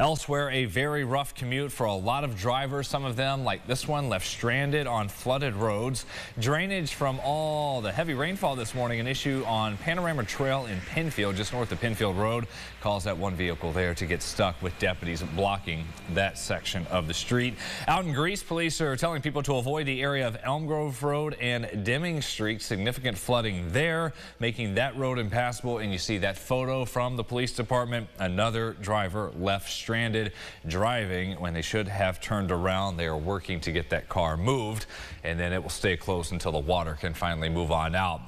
Elsewhere, a very rough commute for a lot of drivers. Some of them, like this one, left stranded on flooded roads. Drainage from all the heavy rainfall this morning, an issue on Panorama Trail in Penfield, just north of Penfield Road, calls that one vehicle there to get stuck with deputies blocking that section of the street. Out in Greece, police are telling people to avoid the area of Elm Grove Road and Deming Street. Significant flooding there, making that road impassable. And you see that photo from the police department. Another driver left stranded driving when they should have turned around. They are working to get that car moved, and then it will stay closed until the water can finally move on out.